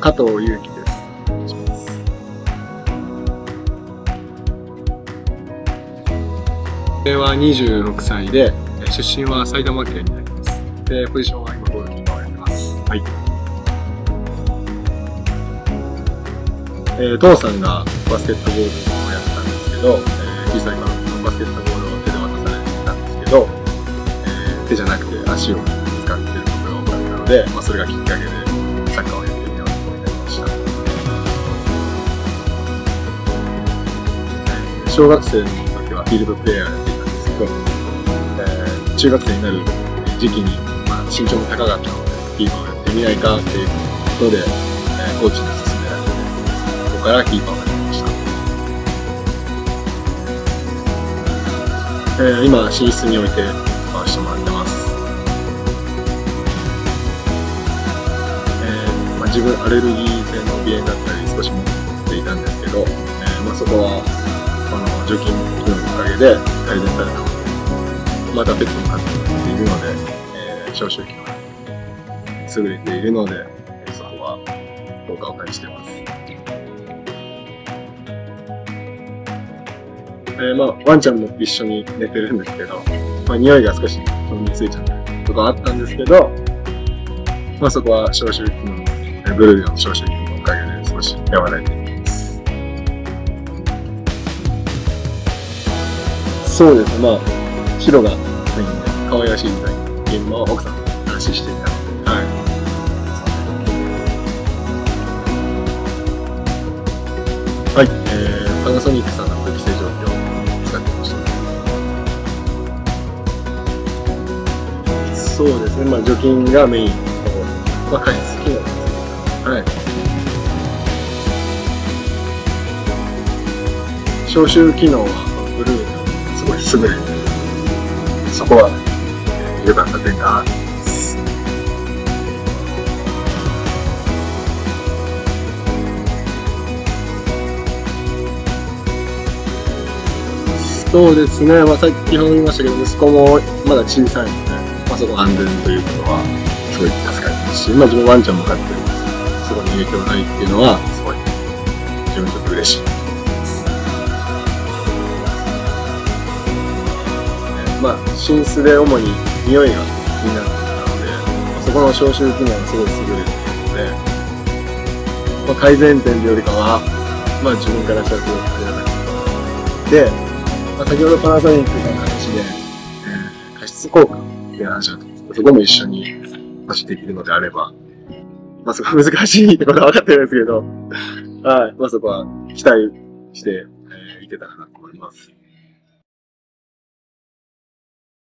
加藤祐樹です。お願いします。では26歳で、出身は埼玉県になります。で、ポジションは今ゴールキーパーをやってます。はい。えー、父さんがバスケットボールをやってたんですけど、えー、小さい頃バスケットボールを手で渡されてたんですけど、えー手じゃなくて足を使ってることが多かったので、まあ、それがきっかけでサッカーをや小学生の時はフィールドプレイヤーをやっていたんですけど、えー中学生になる時期に、まあ、身長も高かったので、キーパーをやってみないかっていうことで、えーコーチに勧められて、そこからキーパーをやってました。えー今、寝室に置いて使わせてもらってます。えーまあ、自分アレルギー性の鼻炎だったり少し持っていたんですけど、えーまあ、そこは除菌機能のおかげで改善されたのでまたペットも飼っているので、えー消臭機能が優れているのでえーそこは効果を感じています。えーまあ、ワンちゃんも一緒に寝てるんですけど、まあ、匂いが少し飛びついちゃったりとかあったんですけど、まあ、そこは消臭機能、えーブルーの消臭機能のおかげで少し和らいでそうです、まあ、白がメインで可愛らしいみたいな現場は奥さんが話していたので、はい。はい、えー、パナソニックさんの空気清浄機を使ってました。そうですね、まあ、除菌がメインと、まあ、加湿機能ですね。はい。消臭機能は、すごい優れてる。そこは、良かった点があります。そうですね、まあ、さっきも言いましたけど、息子もまだ小さいので、まあ、そこ安全ということは、すごい助かりますし、まあ、自分ワンちゃんも飼ってるので、そこに影響ないっていうのは、すごい、自分にとって嬉しいまあ、寝室で主に匂いが気になっていたので、そこの消臭機能がすごい優れているので、まあ、改善点というよりかは、まあ、自分からしたらすごいありがたいで、まあ、先ほどパナソニックの話で、えー加湿効果っていう話だったんですけど、そこも一緒にもしできるのであれば、まあ、すごい難しいってことは分かってるんですけど、はい。まあ、そこは期待して、えーいけたらなと思います。